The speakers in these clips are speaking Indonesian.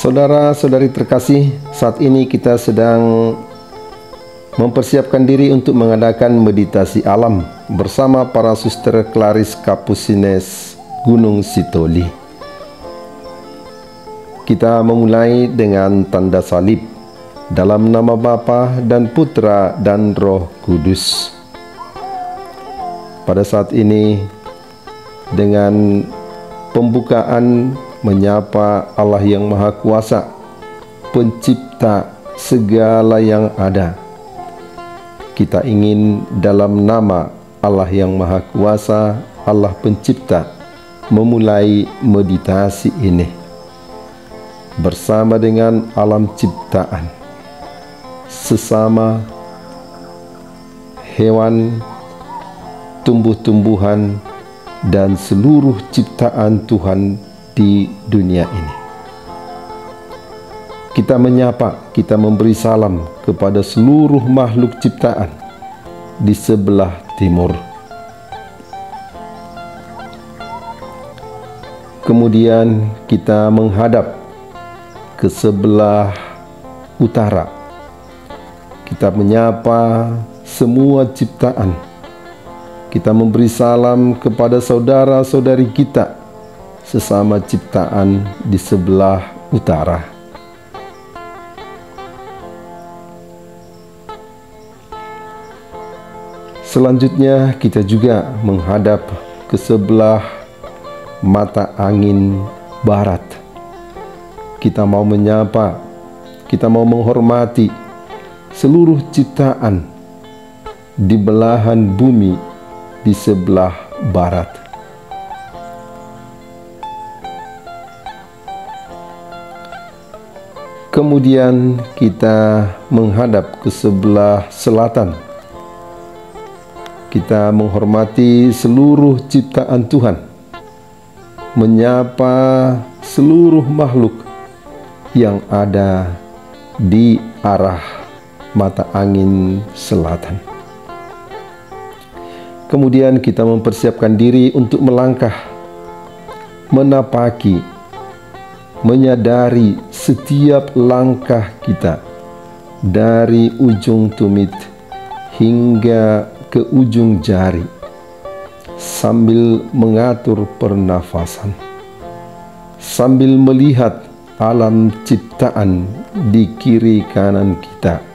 Saudara-saudari terkasih, saat ini kita sedang mempersiapkan diri untuk mengadakan meditasi alam bersama para suster Klaris Kapusines Gunung Sitoli. Kita memulai dengan tanda salib dalam nama Bapa dan Putra dan Roh Kudus. Pada saat ini dengan pembukaan menyapa Allah yang Maha Kuasa, Pencipta segala yang ada. Kita ingin dalam nama Allah yang Maha Kuasa, Allah Pencipta, memulai meditasi ini bersama dengan alam ciptaan, sesama hewan, tumbuh-tumbuhan, dan seluruh ciptaan Tuhan di dunia ini. Kita menyapa, kita memberi salam kepada seluruh makhluk ciptaan di sebelah timur. Kemudian kita menghadap ke sebelah utara. Kita menyapa semua ciptaan. Kita memberi salam kepada saudara-saudari kita sesama ciptaan di sebelah utara. Selanjutnya kita juga menghadap ke sebelah mata angin barat. Kita mau menyapa, kita mau menghormati seluruh ciptaan di belahan bumi di sebelah barat. Kemudian kita menghadap ke sebelah selatan. Kita menghormati seluruh ciptaan Tuhan, menyapa seluruh makhluk yang ada di arah mata angin selatan. Kemudian kita mempersiapkan diri untuk melangkah, menapaki menyadari setiap langkah kita dari ujung tumit hingga ke ujung jari sambil mengatur pernafasan sambil melihat alam ciptaan di kiri kanan kita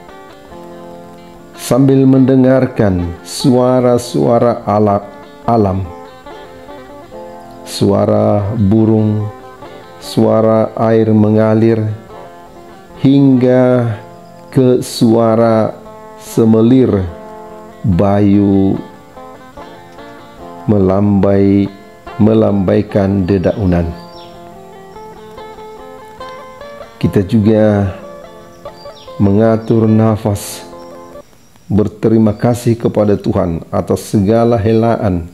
sambil mendengarkan suara-suara alam suara burung suara air mengalir hingga ke suara semelir bayu melambai melambaikan dedaunan. Kita juga mengatur nafas berterima kasih kepada Tuhan atas segala helaan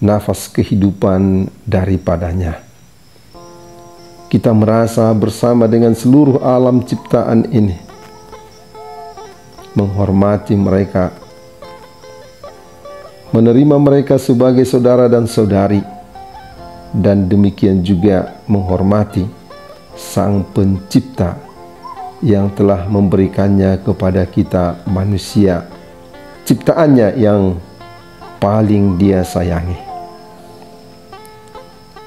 nafas kehidupan daripadanya. Kita merasa bersama dengan seluruh alam ciptaan ini, menghormati mereka, menerima mereka sebagai saudara dan saudari, dan demikian juga menghormati Sang Pencipta yang telah memberikannya kepada kita manusia, ciptaannya yang paling dia sayangi.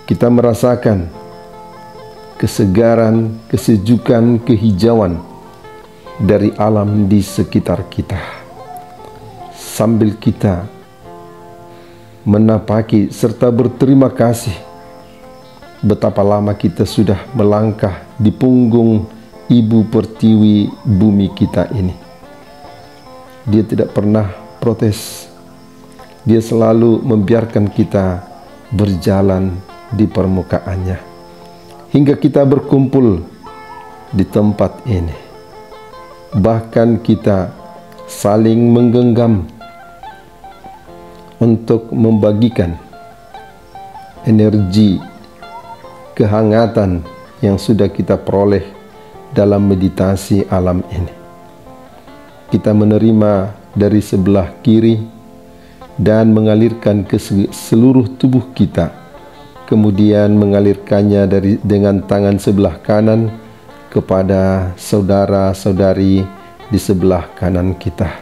Kita merasakan kesegaran, kesejukan, kehijauan dari alam di sekitar kita. Sambil kita menapaki serta berterima kasih betapa lama kita sudah melangkah di punggung ibu pertiwi bumi kita ini. Dia tidak pernah protes. Dia selalu membiarkan kita berjalan di permukaannya hingga kita berkumpul di tempat ini. Bahkan kita saling menggenggam untuk membagikan energi kehangatan yang sudah kita peroleh dalam meditasi alam ini. Kita menerima dari sebelah kiri dan mengalirkan ke seluruh tubuh kita kemudian mengalirkannya dari dengan tangan sebelah kanan kepada saudara-saudari di sebelah kanan kita.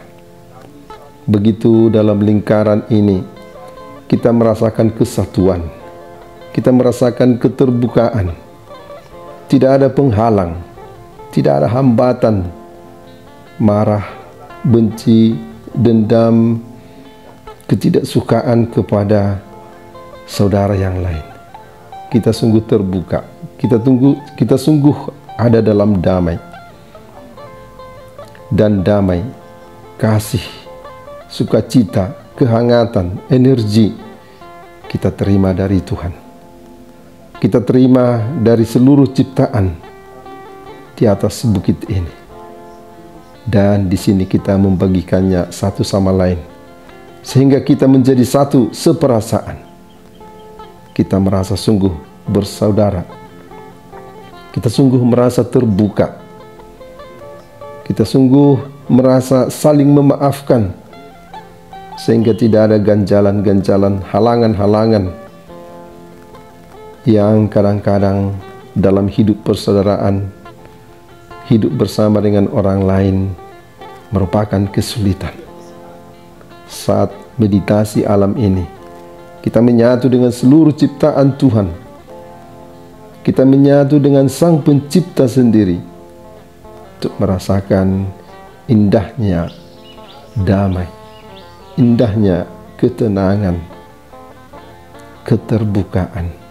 Begitu dalam lingkaran ini kita merasakan kesatuan, kita merasakan keterbukaan. Tidak ada penghalang, tidak ada hambatan, marah, benci, dendam, ketidaksukaan kepada saudara yang lain kita sungguh terbuka. Kita tunggu kita sungguh ada dalam damai. Dan damai, kasih, sukacita, kehangatan, energi kita terima dari Tuhan. Kita terima dari seluruh ciptaan di atas bukit ini. Dan di sini kita membagikannya satu sama lain. Sehingga kita menjadi satu seperasaan kita merasa sungguh bersaudara. Kita sungguh merasa terbuka. Kita sungguh merasa saling memaafkan sehingga tidak ada ganjalan-ganjalan, halangan-halangan yang kadang-kadang dalam hidup persaudaraan, hidup bersama dengan orang lain merupakan kesulitan. Saat meditasi alam ini, kita menyatu dengan seluruh ciptaan Tuhan. Kita menyatu dengan Sang Pencipta sendiri untuk merasakan indahnya damai, indahnya ketenangan, keterbukaan.